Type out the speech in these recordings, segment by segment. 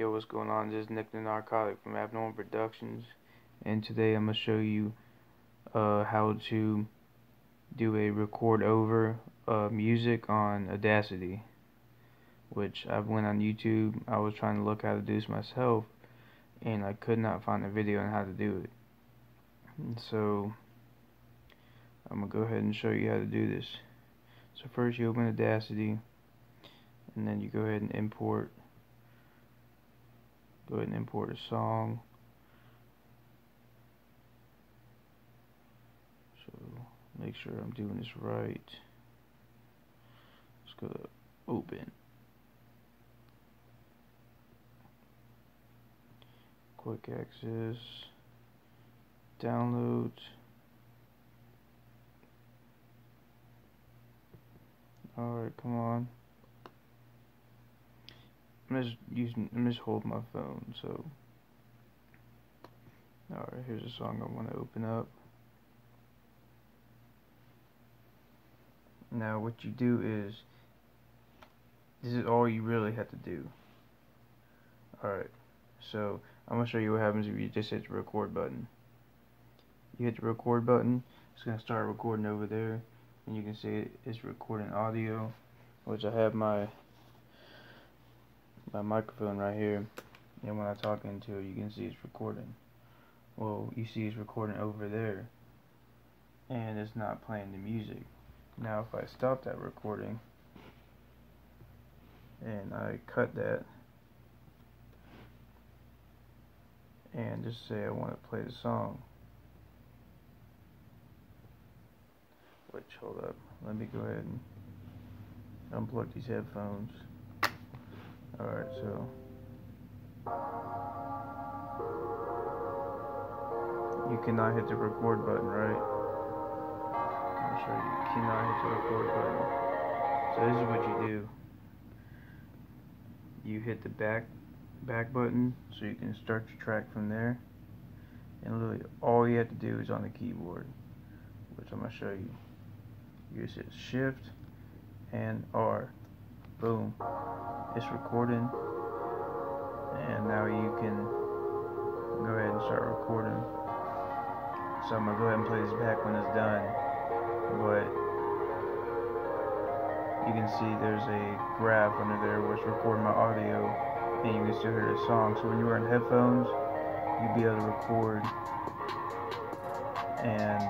Yo, what's going on? This is Nick the Narcotic from Abnormal Productions, and today I'm gonna show you uh, how to do a record over uh, music on Audacity, which I went on YouTube. I was trying to look how to do this myself, and I could not find a video on how to do it. And so I'm gonna go ahead and show you how to do this. So first you open Audacity, and then you go ahead and import Go ahead and import a song. So make sure I'm doing this right. Let's go to open. Quick access. Download. Alright, come on. I'm just using, I'm just holding my phone, so. Alright, here's a song I want to open up. Now, what you do is, this is all you really have to do. Alright, so I'm going to show you what happens if you just hit the record button. You hit the record button, it's going to start recording over there, and you can see it's recording audio, which I have my my microphone right here and when I talk into it you can see it's recording. Well you see it's recording over there and it's not playing the music. Now if I stop that recording and I cut that and just say I want to play the song. Which hold up let me go ahead and unplug these headphones Alright, so. You cannot hit the record button, right? I'm sure you cannot hit the record button. So this is what you do. You hit the back back button so you can start your track from there. And literally all you have to do is on the keyboard, which I'm gonna show you. You just hit shift and R. Boom it's recording. And now you can go ahead and start recording. So I'm gonna go ahead and play this back when it's done. But you can see there's a graph under there where it's recording my audio. And you can still hear the song. So when you're in headphones you'll be able to record and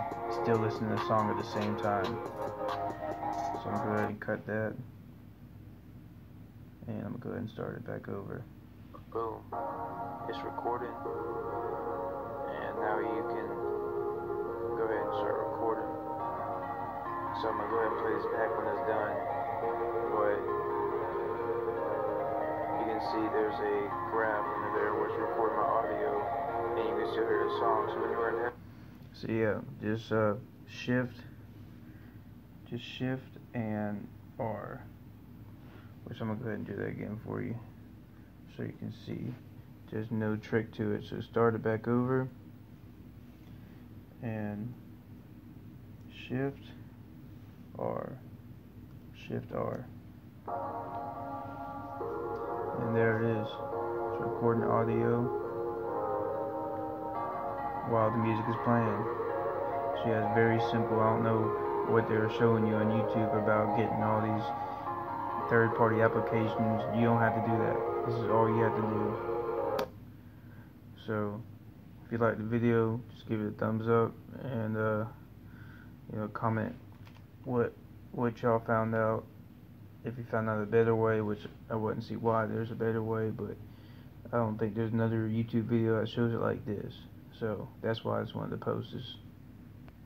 still listen to the song at the same time. So I'm gonna go ahead and cut that and I'm gonna go ahead and start it back over. Boom. It's recorded. And now you can go ahead and start recording. So I'm gonna go ahead and play this back when it's done. But you can see there's a graph under there where it's recording my audio and you can still hear the song. So when you're in there. So yeah, just uh shift just shift and R which I'm going to go ahead and do that again for you so you can see. There's no trick to it so start it back over. And shift R shift R. And there it is. It's recording audio while the music is playing. So yeah it's very simple I don't know what they were showing you on YouTube about getting all these third party applications, you don't have to do that. This is all you have to do. So, if you like the video, just give it a thumbs up and, uh, you know, comment what what y'all found out. If you found out a better way, which I wouldn't see why there's a better way, but I don't think there's another YouTube video that shows it like this. So, that's why I just wanted to post this.